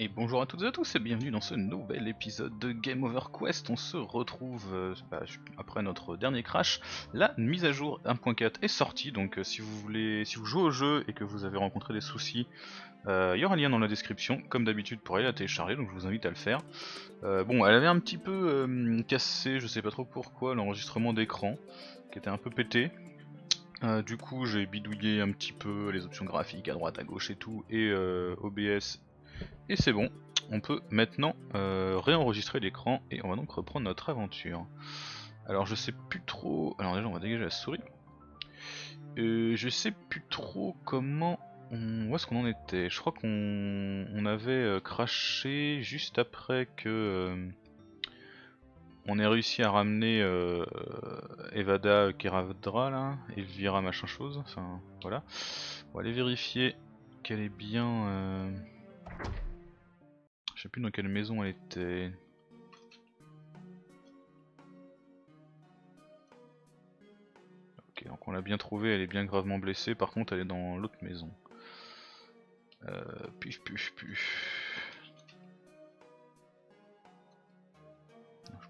Et bonjour à toutes et à tous et bienvenue dans ce nouvel épisode de Game Over Quest. On se retrouve euh, bah, après notre dernier crash. La mise à jour 1.4 est sortie, donc euh, si vous voulez, si vous jouez au jeu et que vous avez rencontré des soucis, euh, il y aura un lien dans la description, comme d'habitude pour aller la télécharger, donc je vous invite à le faire. bon, elle avait un petit peu cassé, je sais pas trop pourquoi, l'enregistrement d'écran, qui était un peu pété. du coup j'ai bidouillé un petit peu les options graphiques à droite, à gauche et tout, et OBS et c'est bon, on peut maintenant euh, réenregistrer l'écran et on va donc reprendre notre aventure. Alors je sais plus trop... Alors déjà on va dégager la souris. Euh, je sais plus trop comment... On... Où est-ce qu'on en était Je crois qu'on avait euh, craché juste après que... on ait réussi à ramener Evada Keravdra là, Elvira machin chose, enfin voilà. On va aller vérifier qu'elle est bien... Je sais plus dans quelle maison elle était. Ok, donc on l'a bien trouvée, elle est bien gravement blessée, par contre elle est dans l'autre maison. Euh, puf puf puf.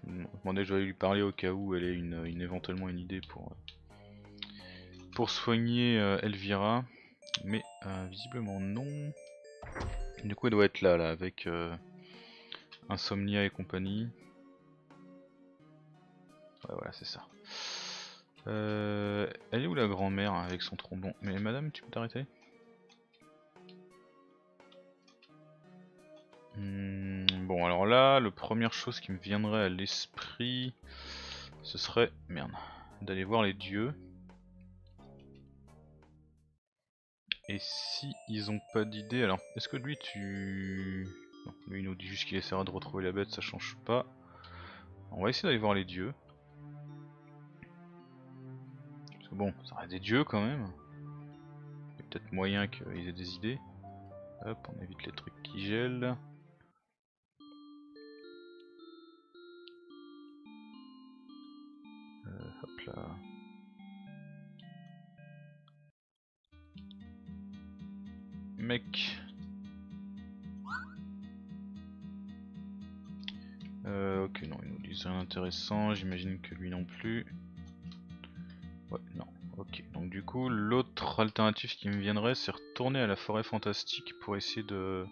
Je me demandais, je vais lui parler au cas où elle ait une, éventuellement une idée pour, pour soigner euh, Elvira. Mais euh, visiblement non. Du coup, elle doit être là, là, avec euh, Insomnia et compagnie. Ouais, voilà, c'est ça. Euh, elle est où la grand-mère hein, avec son trombon Mais madame, tu peux t'arrêter? Hmm, Bon, alors là, la première chose qui me viendrait à l'esprit, ce serait, merde, d'aller voir les dieux. Et si ils ont pas d'idée, alors est-ce que lui tu... Lui il nous dit juste qu'il essaiera de retrouver la bête, ça change pas. On va essayer d'aller voir les dieux. Parce que bon, ça reste des dieux quand même. Il y a peut-être moyen qu'ils aient des idées. Hop, on évite les trucs qui gèlent. Euh, hop là. Mec. Euh, ok, non, il nous dit rien intéressant, j'imagine que lui non plus. Ouais, non, ok. Donc du coup, l'autre alternative qui me viendrait, c'est retourner à la forêt fantastique pour essayer de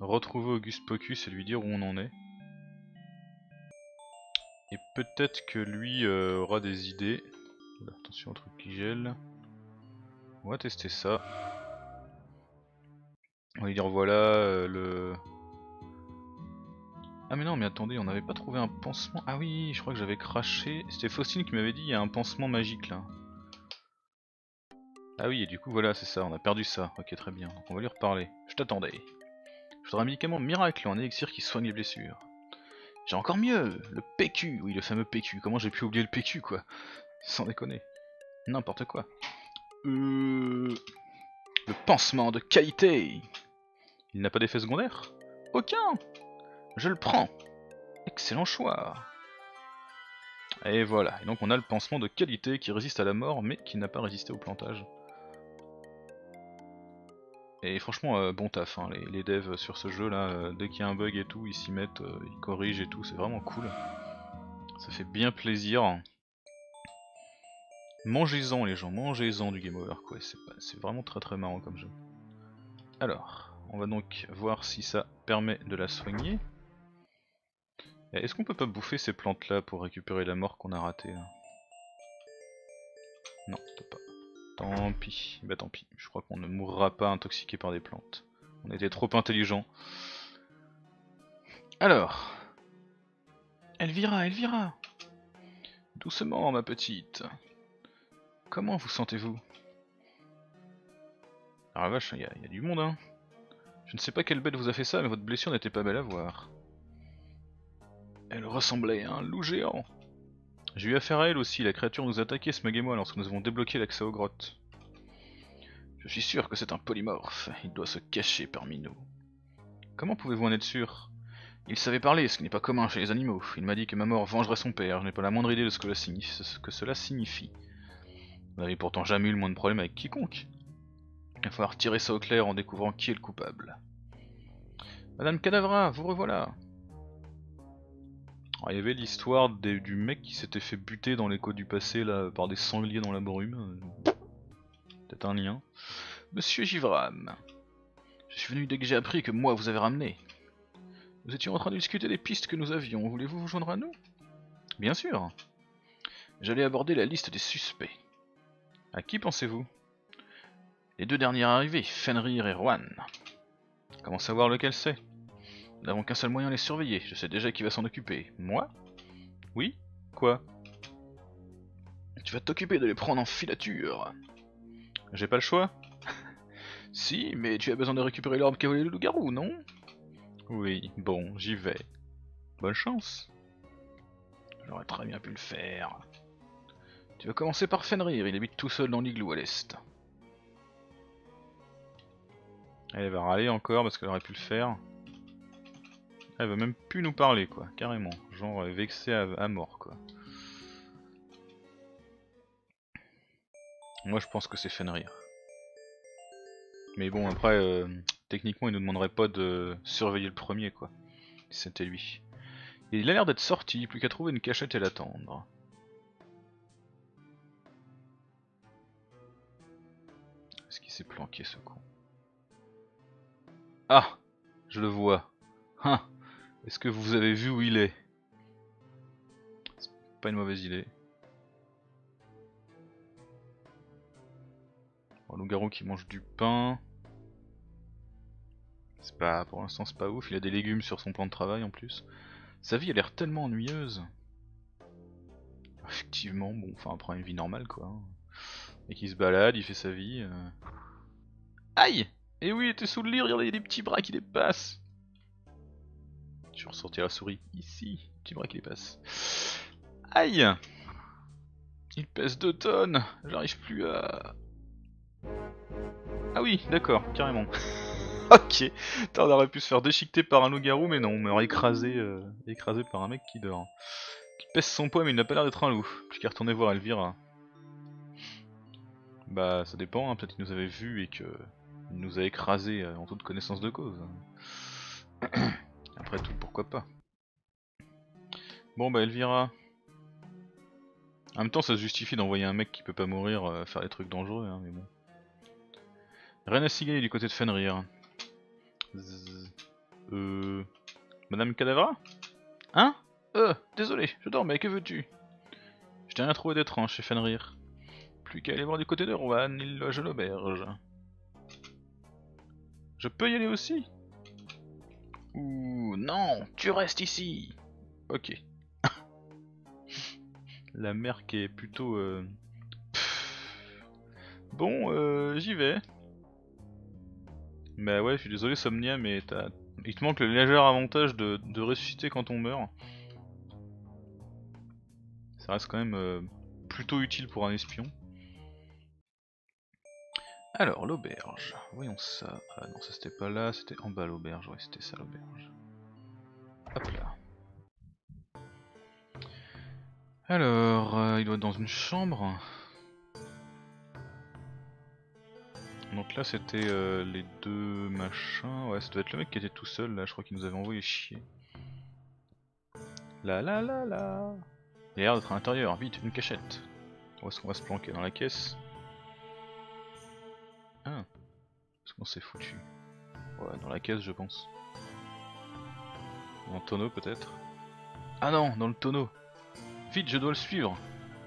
retrouver Auguste Pocus et lui dire où on en est. Et peut-être que lui euh, aura des idées. attention au truc qui gèle. On va tester ça. On va lui dire voilà euh, le... Ah mais non mais attendez, on n'avait pas trouvé un pansement. Ah oui, je crois que j'avais craché. C'était Faustine qui m'avait dit il y a un pansement magique là. Ah oui, et du coup voilà, c'est ça, on a perdu ça. Ok, très bien. On va lui reparler. Je t'attendais. Je voudrais un médicament miracle, un élixir qui soigne les blessures. J'ai encore mieux Le PQ Oui, le fameux PQ. Comment j'ai pu oublier le PQ, quoi? Sans déconner. N'importe quoi. Euh... Le pansement de qualité il n'a pas d'effet secondaire Aucun Je le prends Excellent choix Et voilà, et donc on a le pansement de qualité qui résiste à la mort mais qui n'a pas résisté au plantage. Et franchement, euh, bon taf, hein, les, devs sur ce jeu là, euh, dès qu'il y a un bug et tout, ils s'y mettent, euh, ils corrigent et tout, c'est vraiment cool. Ça fait bien plaisir. Mangez-en les gens, mangez-en du Game Over quoi, c'est vraiment très très marrant comme jeu. Alors, on va donc voir si ça permet de la soigner. Est-ce qu'on peut pas bouffer ces plantes là pour récupérer la mort qu'on a ratée Non, peut pas. Tant pis, bah tant pis, je crois qu'on ne mourra pas intoxiqué par des plantes. On était trop intelligents. Alors... Elvira, Elvira Doucement ma petite. Comment vous sentez-vous? Ah la vache, il y, a du monde hein je ne sais pas quelle bête vous a fait ça, mais votre blessure n'était pas belle à voir. Elle ressemblait à un loup géant. J'ai eu affaire à elle aussi, la créature nous a attaqué ce et moi lorsque nous avons débloqué l'accès aux grottes. Je suis sûr que c'est un polymorphe, il doit se cacher parmi nous. Comment pouvez-vous en être sûr? Il savait parler, ce qui n'est pas commun chez les animaux. Il m'a dit que ma mort vengerait son père, je n'ai pas la moindre idée de ce que, ce que cela signifie. Vous n'avez pourtant jamais eu le moins de problème avec quiconque. Il va falloir tirer ça au clair en découvrant qui est le coupable. Madame Cadavra, vous revoilà Alors, Il y avait l'histoire du mec qui s'était fait buter dans l'écho du passé là par des sangliers dans la brume. Peut-être un lien. Monsieur Givram, je suis venu dès que j'ai appris que moi vous avez ramené. Nous étions en train de discuter des pistes que nous avions. Voulez-vous vous joindre à nous? Bien sûr. J'allais aborder la liste des suspects. À qui pensez-vous? Les deux derniers arrivés, Fenrir et Rouen. Comment savoir lequel c'est? Nous n'avons qu'un seul moyen de les surveiller. Je sais déjà qui va s'en occuper. Moi? Oui? Quoi? Tu vas t'occuper de les prendre en filature. J'ai pas le choix Si, mais tu as besoin de récupérer l'orbe qu'a volé le loup-garou, non? Oui, bon, j'y vais. Bonne chance. J'aurais très bien pu le faire. Tu vas commencer par Fenrir, il habite tout seul dans l'igloo à l'est. Elle va râler encore parce qu'elle aurait pu le faire. Elle va même plus nous parler quoi, carrément. Genre vexée à, mort quoi. Moi je pense que c'est Fenrir. Mais bon après, euh, techniquement il nous demanderait pas de surveiller le premier quoi. Si c'était lui. Il a l'air d'être sorti, plus qu'à trouver une cachette et l'attendre. Est-ce qu'il s'est planqué ce con? Ah Je le vois. Hein Est-ce que vous avez vu où il est? C'est pas une mauvaise idée. Un loup-garou qui mange du pain. C'est pas, pour l'instant c'est pas ouf, il a des légumes sur son plan de travail en plus. Sa vie a l'air tellement ennuyeuse. Effectivement, bon, enfin après une vie normale quoi. Et qui se balade, il fait sa vie. euh. Aïe Et oui, il était sous le lit, regardez, il y a des petits bras qui dépassent. Je vais ressortir la souris ici, petit bras qui dépasse. Aïe Il pèse 2 tonnes, j'arrive plus à... Ah oui, d'accord, carrément. ok, Putain, on aurait pu se faire déchiqueter par un loup-garou, mais non, on meurt écrasé, euh, écrasé par un mec qui dort. Qui pèse son poids, mais il n'a pas l'air d'être un loup. Plus qu'à retourner voir Elvira. Bah, ça dépend, hein, peut-être qu'il nous avait vu et que il nous a écrasé euh, en toute connaissance de cause. Après tout, pourquoi pas. Bon bah Elvira. En même temps, ça se justifie d'envoyer un mec qui peut pas mourir euh, faire des trucs dangereux, hein, mais bon. À signaler du côté de Fenrir. Zzz. Euh... Madame Cadavra? Hein? Euh, désolé, je dormais, que veux-tu? Je t'ai rien trouvé d'étrange chez Fenrir. Plus qu'à aller voir du côté de Rouen, il loge l'auberge. Je peux y aller aussi Ouh, non, tu restes ici Ok. La mère qui est plutôt... euh. Bon, euh, j'y vais. Bah ouais, je suis désolé Somnia, mais t'as... il te manque le léger avantage de, de ressusciter quand on meurt. Ça reste quand même euh, plutôt utile pour un espion. Alors, l'auberge. Voyons ça. Ah non, ça c'était pas là, c'était en bas l'auberge. Ouais, c'était ça l'auberge. Hop là. Alors, euh, il doit être dans une chambre. Donc là c'était euh, les deux machins. Ouais, ça doit être le mec qui était tout seul là, je crois qu'il nous avait envoyé chier. La la la la. Il a l'air d'être à l'intérieur, vite, une cachette. Où est-ce qu'on va se planquer? Dans la caisse? Ah, est-ce qu'on s'est foutu Ouais, dans la caisse je pense. Dans le tonneau peut-être Ah non, dans le tonneau Vite, je dois le suivre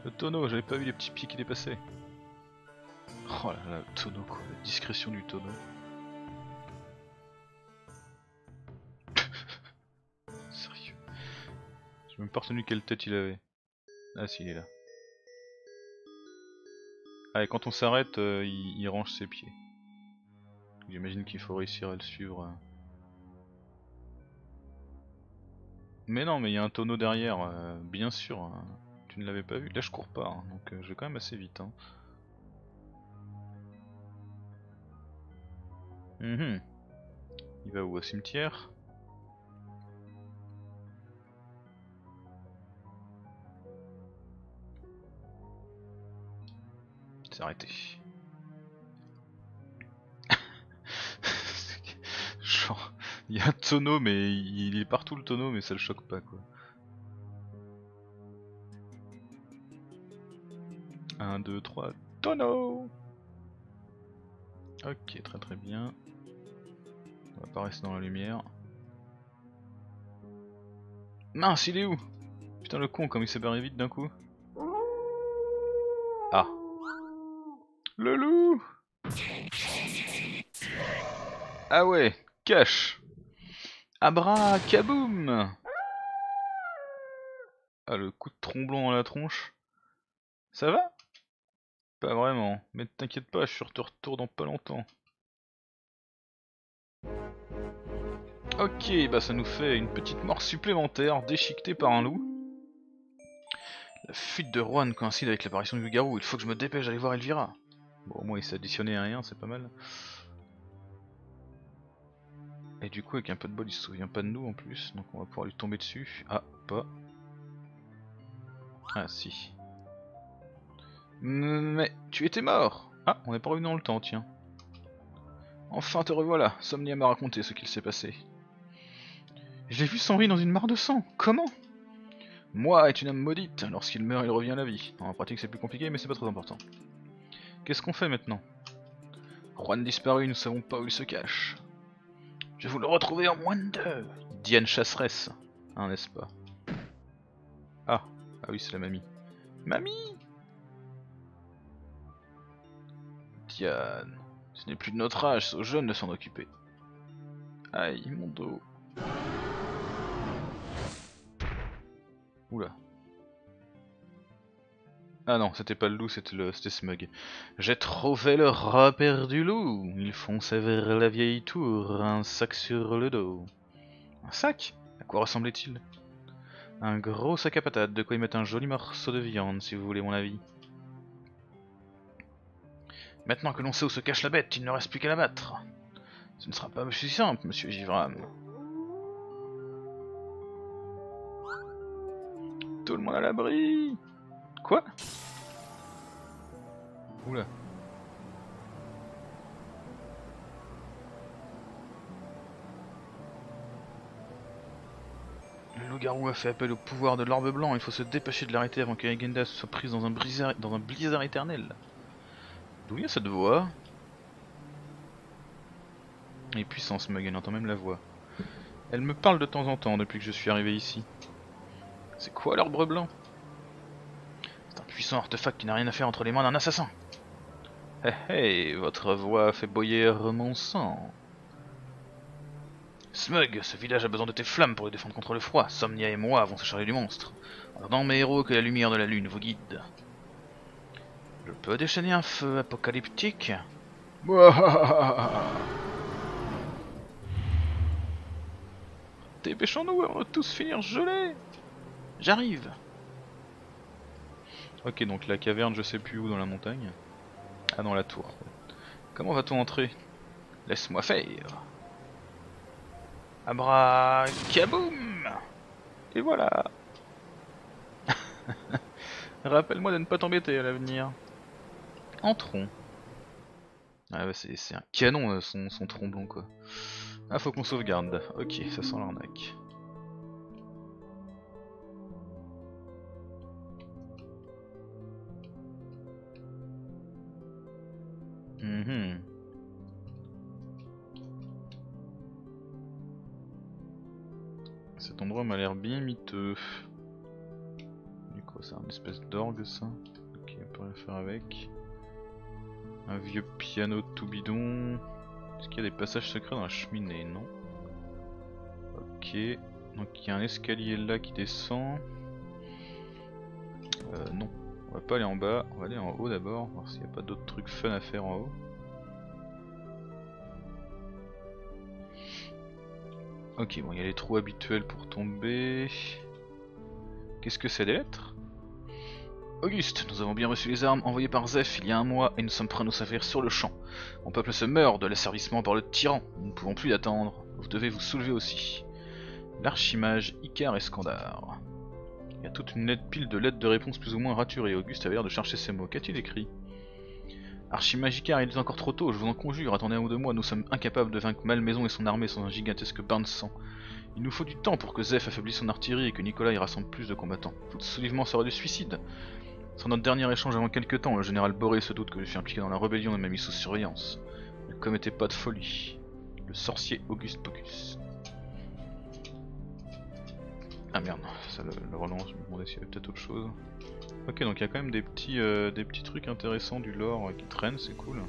Le tonneau, j'avais pas vu les petits pieds qui dépassaient. Oh là là, le tonneau quoi, la discrétion du tonneau. Sérieux. J'ai même pas retenu quelle tête il avait. Ah si, il est là. Ah et quand on s'arrête, euh, il, range ses pieds. J'imagine qu'il faut réussir à le suivre. euh. Mais non, mais il y a un tonneau derrière, euh, bien sûr. hein. Tu ne l'avais pas vu. Là je cours pas, hein, donc je vais quand même assez vite. Hein. Mhm. Il va où? Au cimetière? C'est arrêté. Genre, Il y a un tonneau, mais il est partout le tonneau, mais ça le choque pas quoi. 1, 2, 3, tonneau Ok, très très bien. On va pas rester dans la lumière. Mince, il est où? Putain le con, comme il s'est barré vite d'un coup. Ah. Le loup Ah ouais, cache Abra kaboum Ah le coup de tromblon dans la tronche. Ça va? Pas vraiment, mais t'inquiète pas, je suis retour dans pas longtemps. Ok, bah ça nous fait une petite mort supplémentaire déchiquetée par un loup. La fuite de Juan coïncide avec l'apparition du garou, il faut que je me dépêche d'aller voir Elvira. Bon, au moins il s'est additionné à rien, c'est pas mal. Et du coup, avec un peu de bol, il se souvient pas de nous en plus, donc on va pouvoir lui tomber dessus. Ah, pas. Ah, si. Mais tu étais mort Ah, on n'est pas revenu dans le temps, tiens. Enfin te revoilà, Somnia m'a raconté ce qu'il s'est passé. J'ai vu sombrer dans une mare de sang, comment? Moi est une âme maudite, lorsqu'il meurt il revient à la vie. En pratique c'est plus compliqué mais c'est pas trop important. Qu'est-ce qu'on fait maintenant? Juan disparu, nous savons pas où il se cache. Je vais vous le retrouver en moins de deux Diane chasseresse, hein, n'est-ce pas? Ah, ah oui c'est la mamie. Mamie Diane, ce n'est plus de notre âge, c'est aux jeunes de s'en occuper. Aïe, mon dos. Oula. Ah non, c'était pas le loup, c'était le Smug. J'ai trouvé le repère du loup. Il fonçait vers la vieille tour, un sac sur le dos. Un sac? À quoi ressemblait-il? Un gros sac à patates, de quoi y mettre un joli morceau de viande, si vous voulez mon avis. Maintenant que l'on sait où se cache la bête, il ne reste plus qu'à la battre. Ce ne sera pas si simple, monsieur Givram. Tout le monde à l'abri Quoi Oula. Le loup-garou a fait appel au pouvoir de l'orbe blanc, il faut se dépêcher de l'arrêter avant que Agenda soit prise dans un, blizzard, dans un blizzard éternel. D'où vient cette voix? Et puissance, Mug, elle entend même la voix. Elle me parle de temps en temps depuis que je suis arrivé ici. C'est quoi l'arbre blanc? C'est un puissant artefact qui n'a rien à faire entre les mains d'un assassin. Hé hé, votre voix fait bouillir mon sang. Smug, ce village a besoin de tes flammes pour le défendre contre le froid. Somnia et moi vont se charger du monstre. En mes héros que la lumière de la lune vous guide. Je peux déchaîner un feu apocalyptique? Dépêchons-nous, on va tous finir gelés J'arrive Ok, donc la caverne, je sais plus où dans la montagne. Ah, dans la tour. Comment va-t-on entrer? Laisse-moi faire. Abra kaboum Et voilà Rappelle-moi de ne pas t'embêter à l'avenir. Entrons. Ah bah c'est un canon euh, son, son tromblon quoi. Ah faut qu'on sauvegarde. Ok, ça sent l'arnaque. Mhm. Cet endroit m'a l'air bien miteux. Du coup, c'est un espèce d'orgue ça. Ok, on peut rien faire avec. Un vieux piano tout bidon. Est-ce qu'il y a des passages secrets dans la cheminée? Non. Ok. Donc il y a un escalier là qui descend. Euh, non. On va pas aller en bas, on va aller en haut d'abord, voir s'il n'y a pas d'autres trucs fun à faire en haut. Ok, bon, il y a les trous habituels pour tomber. Qu'est-ce que c'est des lettres? Auguste, nous avons bien reçu les armes envoyées par Zeph il y a un mois et nous sommes prêts à nous servir sur le champ. Mon peuple se meurt de l'asservissement par le tyran. Nous ne pouvons plus attendre. Vous devez vous soulever aussi. L'archimage, Icar et Scandar. Il y a toute une pile de lettres de réponse plus ou moins raturées. Auguste avait l'air de chercher ces mots. Qu'a-t-il écrit Archimagicar, il est encore trop tôt, je vous en conjure, attendez un ou deux mois, nous sommes incapables de vaincre Malmaison et son armée sans un gigantesque bain de sang. Il nous faut du temps pour que Zeph affaiblisse son artillerie et que Nicolas y rassemble plus de combattants. Tout soulèvement sera du suicide. Sans notre dernier échange avant quelques temps, le général Boré se doute que je suis impliqué dans la rébellion et m'a mis sous surveillance. Ne commettez pas de folie. Le sorcier Auguste Pocus. Ah merde, ça le, le relance, je me demandais s'il y avait peut-être autre chose. Ok, donc il y a quand même des petits, euh, des petits trucs intéressants du lore qui traînent, c'est cool.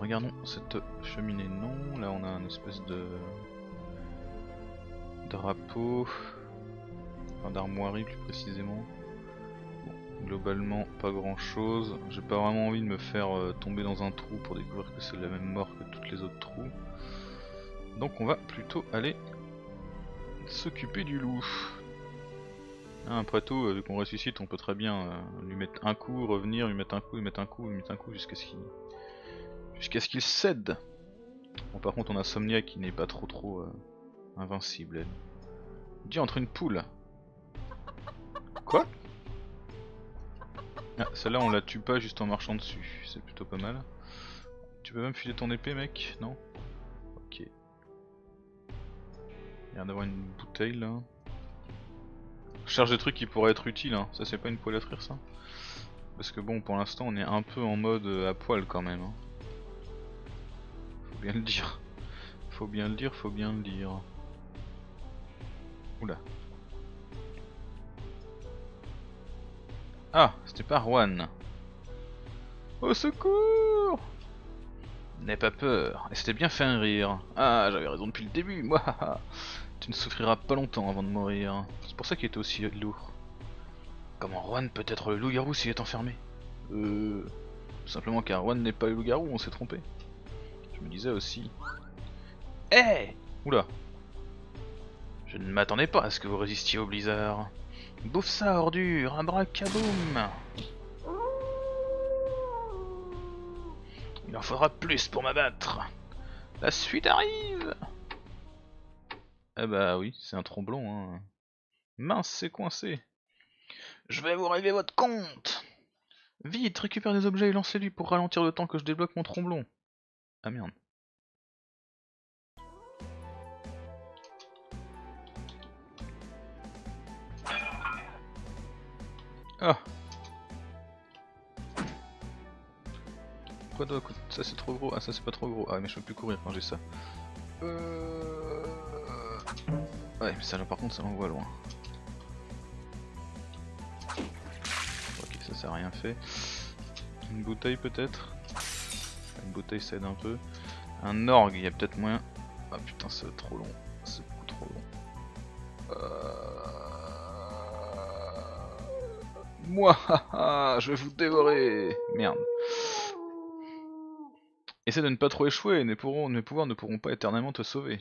Regardons cette cheminée, non, là on a un espèce de drapeau, enfin d'armoirie plus précisément. Bon, globalement pas grand chose, j'ai pas vraiment envie de me faire euh, tomber dans un trou pour découvrir que c'est la même mort que toutes les autres trous. Donc on va plutôt aller s'occuper du loup. Ah, après tout, euh, vu qu'on ressuscite, on peut très bien euh, lui mettre un coup, revenir, lui mettre un coup, lui mettre un coup, lui mettre un coup jusqu'à ce qu'il jusqu'à ce qu'il cède. Bon, par contre, on a Somnia qui n'est pas trop trop euh, invincible. Elle. Dis entre une poule. Quoi? Ah, celle-là, on la tue pas juste en marchant dessus. C'est plutôt pas mal. Tu peux même filer ton épée, mec? Non? Ok. Il y a d'avoir une bouteille là. Je cherche des trucs qui pourraient être utiles, hein. ça c'est pas une poêle à frire ça Parce que bon pour l'instant on est un peu en mode euh, à poil quand même. Hein. Faut bien le dire. Faut bien le dire, faut bien le dire. Oula. Ah, c'était pas Juan. Au secours N'aie pas peur, et c'était bien fait un rire. Ah, j'avais raison depuis le début, moi Tu ne souffriras pas longtemps avant de mourir. C'est pour ça qu'il était aussi lourd. Comment Juan peut être le loup-garou s'il est enfermé Euh... Simplement car Juan n'est pas le loup-garou, on s'est trompé. Je me disais aussi... Eh Oula Je ne m'attendais pas à ce que vous résistiez au blizzard. Bouffe ça, ordure Un bras kaboum Il en faudra plus pour m'abattre La suite arrive eh bah oui, c'est un tromblon. Hein. Mince, c'est coincé. Je vais vous rêver votre compte Vite, récupère des objets et lancez-lui pour ralentir le temps que je débloque mon tromblon. Ah merde. Ah Quoi d'autre? Ça c'est trop gros. Ah ça c'est pas trop gros. Ah mais je peux plus courir quand j'ai ça. Euh... Ouais, mais ça là par contre ça m'envoie loin. Ok, ça ça a rien fait. Une bouteille peut-être? Une bouteille ça aide un peu. Un orgue, il y a peut-être moyen. Ah putain, c'est trop long. C'est beaucoup trop long. Euh... Moi, je vais vous dévorer Merde. Essaie de ne pas trop échouer, mes pouvoirs ne pourront pas éternellement te sauver.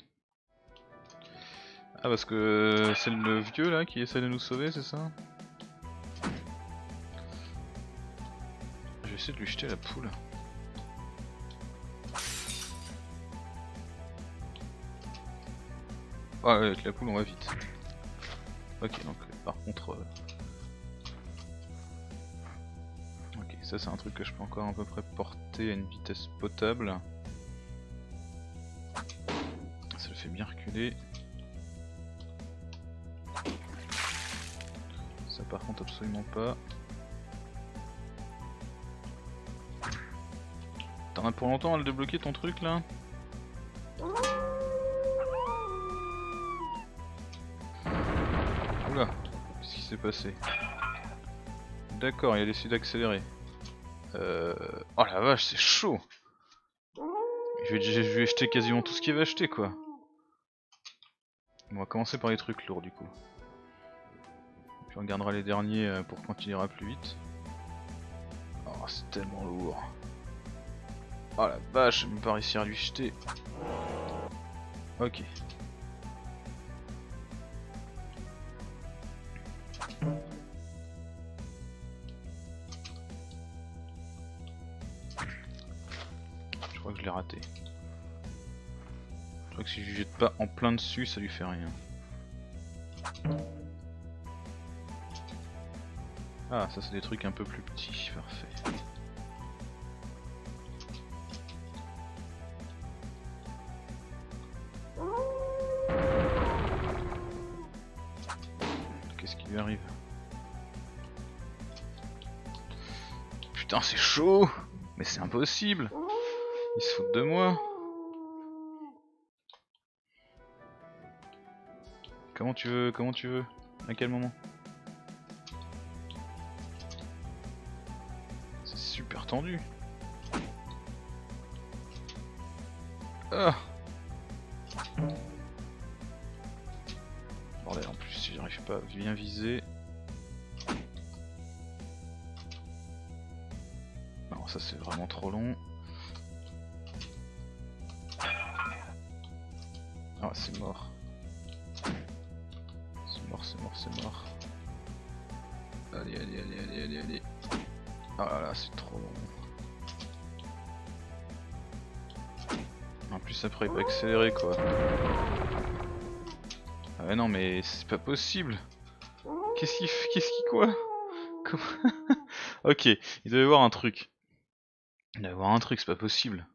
Ah parce que c'est le vieux là qui essaie de nous sauver, c'est ça Je vais essayer de lui jeter la poule. Ah ouais, avec la poule on va vite. Ok donc par contre... Euh, ok ça c'est un truc que je peux encore à peu près porter à une vitesse potable. Ça le fait bien reculer. Par contre absolument pas. T'en as pour longtemps à le débloquer ton truc là? Oula, qu'est-ce qui s'est passé? D'accord, il a décidé d'accélérer. Euh... Oh la vache, c'est chaud je vais, je vais acheter quasiment tout ce qu'il va acheter quoi. On va commencer par les trucs lourds du coup. On gardera les derniers euh, pour quand il ira plus vite. Oh, c'est tellement lourd. Oh la vache, je vais pas réussir à lui jeter. Ok. Je crois que je l'ai raté. Je crois que si je lui jette pas en plein dessus, ça lui fait rien. Ah, ça c'est des trucs un peu plus petits, parfait. Qu'est-ce qui lui arrive? Putain, c'est chaud! Mais c'est impossible! Il se fout de moi! Comment tu veux Comment tu veux? À quel moment? Ah en plus, si j'arrive pas à bien viser. Non, ça c'est vraiment trop long. Plus après il va accélérer quoi. Ah ouais non mais c'est pas possible. Qu'est-ce qu'il Qu'est-ce qu'il quoi? Ok, il doit y avoir un truc. Il doit y avoir un truc, c'est pas possible.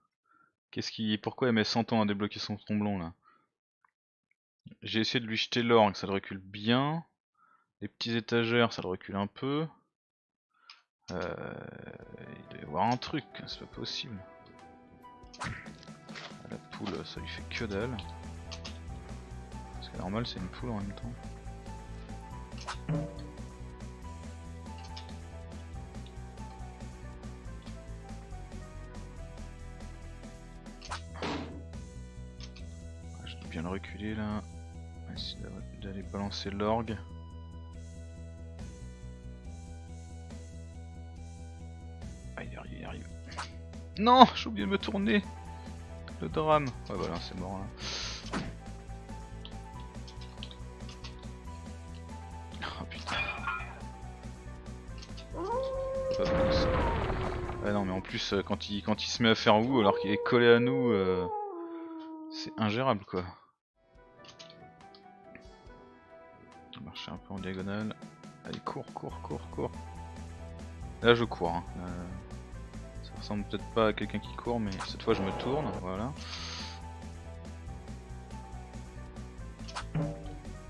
Qu'est-ce qui... Pourquoi il met 100 ans à débloquer son tromblon là? J'ai essayé de lui jeter l'orgue, ça le recule bien. Les petits étagères, ça le recule un peu. Euh... Il doit y avoir un truc, c'est pas possible. La poule, ça lui fait que dalle. C'est normal, c'est une poule en même temps. Je dois bien le reculer là. On va essayer d'aller balancer l'orgue. Ah, il arrive, il arrive. Non, j'ai oublié de me tourner. Le drame. Ouais, voilà, c'est mort là. Oh putain. Ouais, non, mais en plus, euh, quand il, quand il se met à faire où alors qu'il est collé à nous, euh, c'est ingérable quoi. On va marcher un peu en diagonale. Allez, cours, cours, cours, cours. Là, je cours. Hein. Euh, ressemble peut-être pas à quelqu'un qui court, mais cette fois je me tourne, voilà.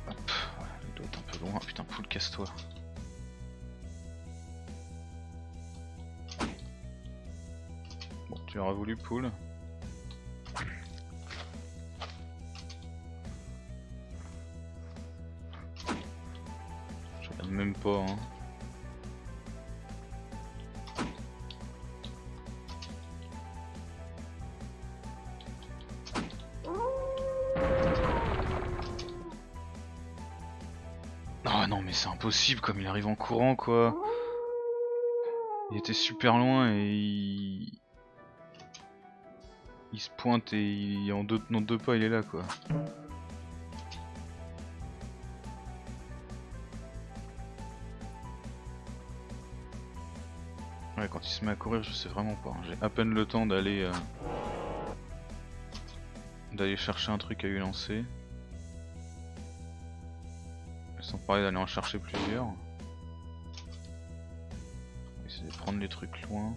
Hop, il doit être un peu loin. Putain, poule, casse-toi. Bon, tu auras voulu, poule. Je regarde même pas, hein. Oh non mais c'est impossible comme il arrive en courant quoi. Il était super loin et il... Il se pointe et en deux, pas il est là quoi. Ouais quand il se met à courir je sais vraiment pas. J'ai à peine le temps d'aller... Euh, d'aller chercher un truc à lui lancer. Sans parler d'aller en chercher plusieurs. Essayer de prendre les trucs loin.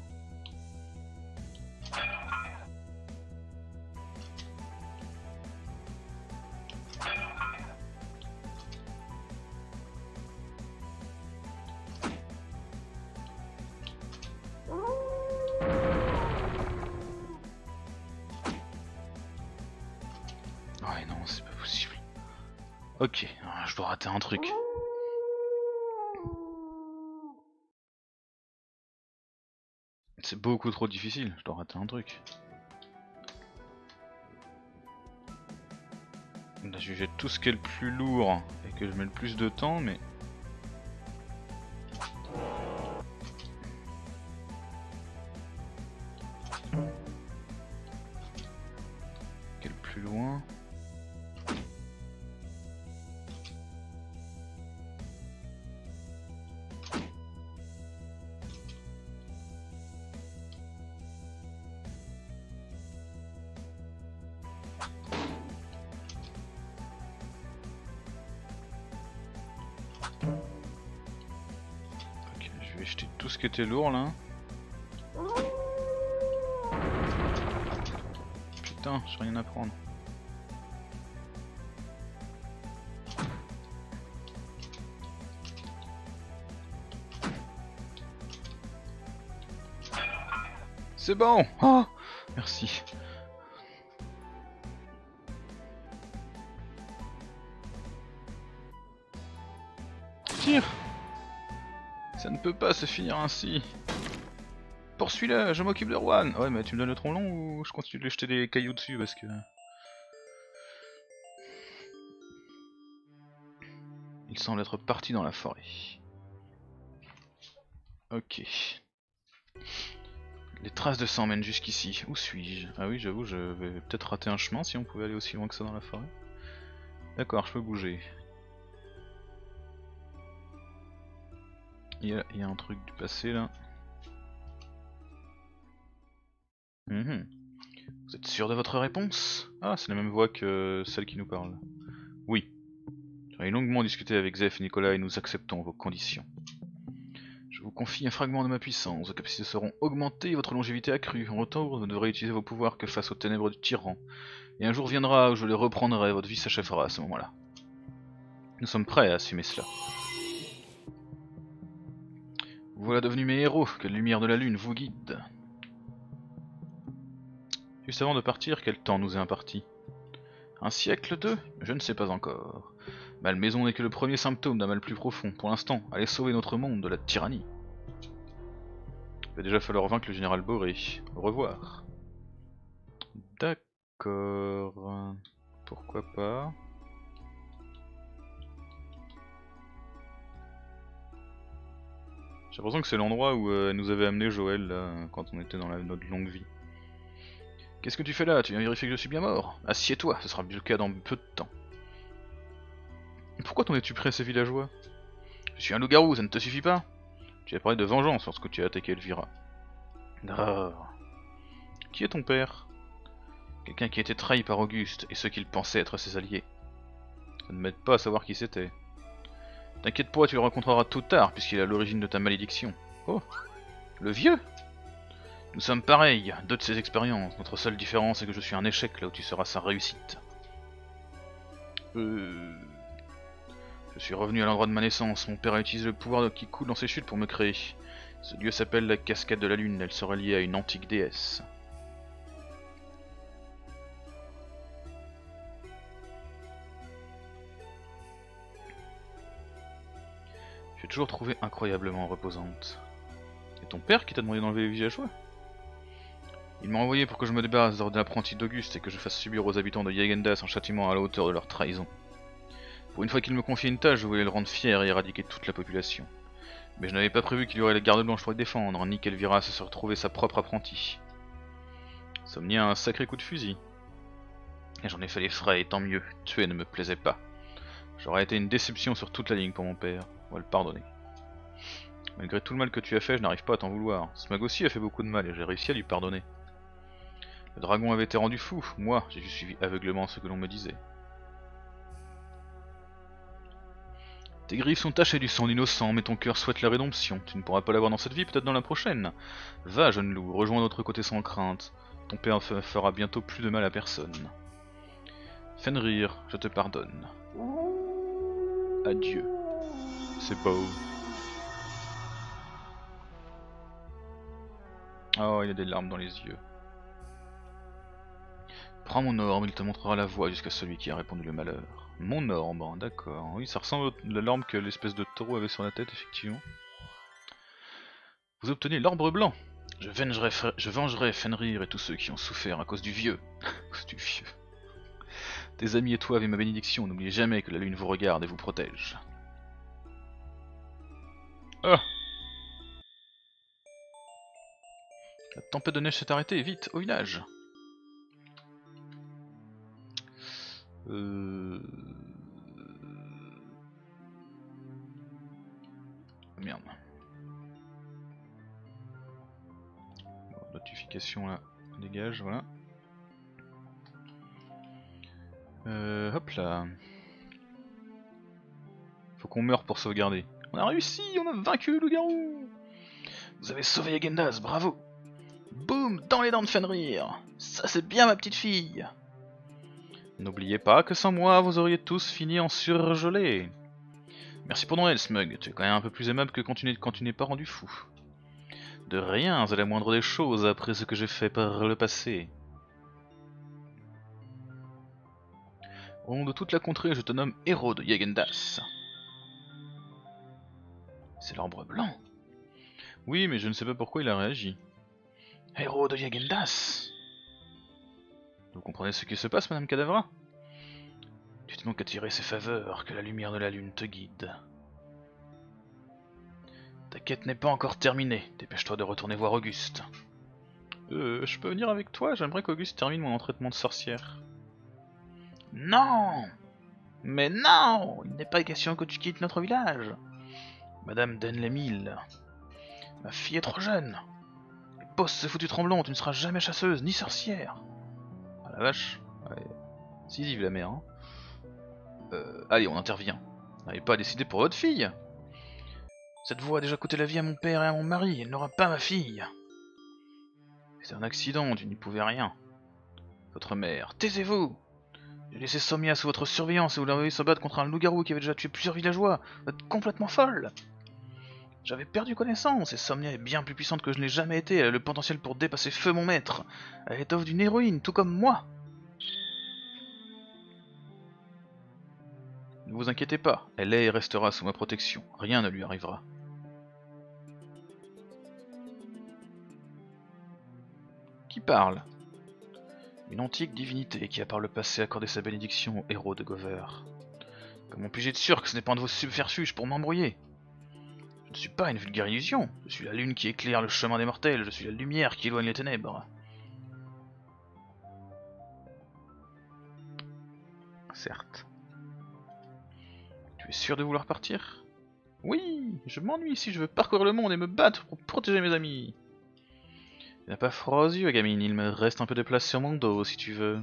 C'est beaucoup trop difficile, je dois rater un truc. Là tout ce qui est le plus lourd et que je mets le plus de temps mais... était lourd là. Hein. Putain, j'ai rien à prendre. C'est bon oh Merci. Tire peut pas se finir ainsi. Poursuis-le, je m'occupe de Rouen. Ouais, mais tu me donnes le tronc long ou je continue de lui jeter des cailloux dessus parce que... Il semble être parti dans la forêt. Ok. Les traces de sang mènent jusqu'ici. Où suis-je? Ah oui, j'avoue, je vais peut-être rater un chemin si on pouvait aller aussi loin que ça dans la forêt. D'accord, je peux bouger. Il y, a, un truc du passé là. Mhm. Vous êtes sûr de votre réponse? Ah, c'est la même voix que celle qui nous parle. Oui. J'ai longuement discuté avec Zef et Nicolas et nous acceptons vos conditions. Je vous confie un fragment de ma puissance, vos capacités seront augmentées et votre longévité accrue. En retour, vous ne devrez utiliser vos pouvoirs que face aux ténèbres du tyran. Et un jour viendra où je les reprendrai, votre vie s'achèvera à ce moment-là. Nous sommes prêts à assumer cela. Voilà devenus mes héros, que la lumière de la lune vous guide. Juste avant de partir, quel temps nous est imparti? Un siècle, deux Je ne sais pas encore. Malmaison n'est que le premier symptôme d'un mal plus profond. Pour l'instant, allez sauver notre monde de la tyrannie. Il va déjà falloir vaincre le général Boré. Au revoir. D'accord. Pourquoi pas? J'ai l'impression que c'est l'endroit où euh, nous avait amené Joël quand on était dans notre longue vie. Qu'est-ce que tu fais là? Tu viens vérifier que je suis bien mort? Assieds-toi, ce sera le cas dans peu de temps. Pourquoi t'en es-tu prêt à ces villageois? Je suis un loup-garou, ça ne te suffit pas Tu as parlé de vengeance lorsque tu as attaqué Elvira. D'accord. Qui est ton père? Quelqu'un qui a été trahi par Auguste et ceux qu'il pensait être ses alliés. Ça ne m'aide pas à savoir qui c'était. T'inquiète pas, tu le rencontreras tôt tard, puisqu'il est à l'origine de ta malédiction. Oh Le vieux Nous sommes pareils, deux de ses expériences. Notre seule différence est que je suis un échec là où tu seras sa réussite. Euh... Je suis revenu à l'endroit de ma naissance. Mon père a utilisé le pouvoir qui coule dans ses chutes pour me créer. Ce lieu s'appelle la cascade de la lune. Elle serait liée à une antique déesse. Toujours trouvé incroyablement reposante. Et ton père qui t'a demandé d'enlever les villageois Il m'a envoyé pour que je me débarrasse de l'apprenti d'Auguste et que je fasse subir aux habitants de Yagendas un châtiment à la hauteur de leur trahison. Pour une fois qu'il me confiait une tâche, je voulais le rendre fier et éradiquer toute la population. Mais je n'avais pas prévu qu'il y aurait les gardes blanches pour le défendre, ni qu'Elvira se retrouver sa propre apprentie. Somnia a un sacré coup de fusil. Et j'en ai fait les frais, et tant mieux, tuer ne me plaisait pas. J'aurais été une déception sur toute la ligne pour mon père, on va le pardonner. Malgré tout le mal que tu as fait, je n'arrive pas à t'en vouloir. Smag aussi a fait beaucoup de mal et j'ai réussi à lui pardonner. Le dragon avait été rendu fou, moi j'ai juste suivi aveuglement ce que l'on me disait. Tes griffes sont tachées du sang d'innocent, mais ton cœur souhaite la rédemption. Tu ne pourras pas l'avoir dans cette vie, peut-être dans la prochaine. Va, jeune loup, rejoins notre côté sans crainte. Ton père fera bientôt plus de mal à personne. Fenrir, je te pardonne. Adieu. C'est beau. Oh, il a des larmes dans les yeux. Prends mon orbe, il te montrera la voie jusqu'à celui qui a répondu le malheur. Mon orbe, d'accord. Oui, ça ressemble à l'orbe que l'espèce de taureau avait sur la tête, effectivement. Vous obtenez l'orbre blanc. Je, vengerai, je vengerai Fenrir et tous ceux qui ont souffert à cause du vieux. du vieux. Tes amis et toi avez ma bénédiction, n'oubliez jamais que la lune vous regarde et vous protège. Ah La tempête de neige s'est arrêtée, vite, au village Euh... Merde. notification là, dégage, voilà. Euh, hop là. Faut qu'on meure pour sauvegarder. On a réussi, on a vaincu le loup-garou Vous avez sauvé Agendas, bravo Boum, dans les dents de Fenrir Ça c'est bien ma petite fille N'oubliez pas que sans moi, vous auriez tous fini en surgelé. Merci pour Noël, Smug. Tu es quand même un peu plus aimable que quand tu n'es pas rendu fou. De rien, c'est la moindre des choses après ce que j'ai fait par le passé. Au nom de toute la contrée, je te nomme héros de Yagendas. C'est l'arbre blanc. Oui, mais je ne sais pas pourquoi il a réagi. Héros de Yagendas Vous comprenez ce qui se passe, Madame Cadavra? Tu t'es donc attiré ses faveurs, que la lumière de la lune te guide. Ta quête n'est pas encore terminée, dépêche-toi de retourner voir Auguste. Euh, je peux venir avec toi? J'aimerais qu'Auguste termine mon entraînement de sorcière. Non Mais non Il n'est pas question que tu quittes notre village Madame Denlemil, ma fille est trop jeune. Et pose ce foutu tremblant, tu ne seras jamais chasseuse ni sorcière. Ah la vache, ouais. Si, la mère. Hein. Euh, allez, on intervient. N'avez pas décidé pour votre fille Cette voix a déjà coûté la vie à mon père et à mon mari, elle n'aura pas ma fille. C'est un accident, tu n'y pouvais rien. Votre mère, taisez-vous J'ai laissé Somia sous votre surveillance et vous l'avez se battre contre un loup-garou qui avait déjà tué plusieurs villageois. Vous êtes complètement folle j'avais perdu connaissance, et Somnia est bien plus puissante que je n'ai jamais été, elle a le potentiel pour dépasser feu mon maître. Elle est offre d'une héroïne, tout comme moi. Ne vous inquiétez pas, elle est et restera sous ma protection, rien ne lui arrivera. Qui parle? Une antique divinité qui a par le passé accordé sa bénédiction au héros de Gover. Comment puis-je être sûr que ce n'est pas un de vos subterfuges pour m'embrouiller? Ne suis pas une vulgaire illusion, je suis la lune qui éclaire le chemin des mortels, je suis la lumière qui éloigne les ténèbres. Certes. Tu es sûr de vouloir partir? Oui, je m'ennuie si je veux parcourir le monde et me battre pour protéger mes amis. Il n'a pas froid aux yeux, gamine, il me reste un peu de place sur mon dos si tu veux.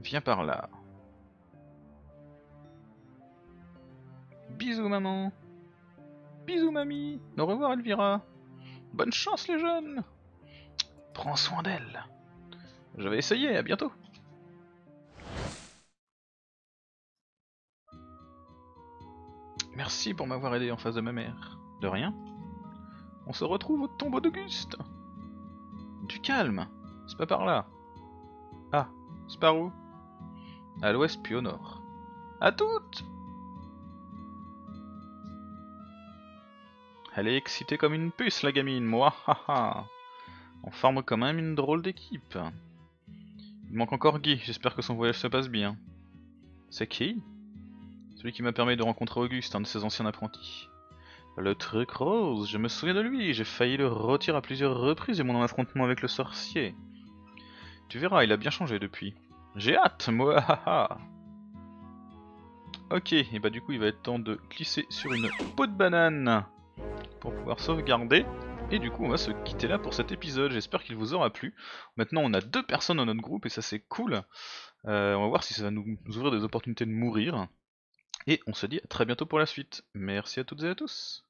Viens par là. Bisous maman Bisous mamie, au revoir Elvira. Bonne chance les jeunes. Prends soin d'elle. Je vais essayer, à bientôt. Merci pour m'avoir aidé en face de ma mère. De rien. On se retrouve au tombeau d'Auguste. Du calme. C'est pas par là. Ah, c'est par où? À l'ouest puis au nord. À toutes Elle est excitée comme une puce, la gamine, moi. On forme quand même une drôle d'équipe. Il manque encore Guy, j'espère que son voyage se passe bien. C'est qui? Celui qui m'a permis de rencontrer Auguste, un de ses anciens apprentis. Le truc rose, je me souviens de lui, j'ai failli le retirer à plusieurs reprises de mon affrontement avec le sorcier. Tu verras, il a bien changé depuis. J'ai hâte, moi. Ok, et bah du coup il va être temps de glisser sur une peau de banane pour pouvoir sauvegarder. Et du coup on va se quitter là pour cet épisode, j'espère qu'il vous aura plu. Maintenant on a deux personnes dans notre groupe et ça c'est cool. Euh, on va voir si ça va nous, nous ouvrir des opportunités de mourir. Et on se dit à très bientôt pour la suite. Merci à toutes et à tous.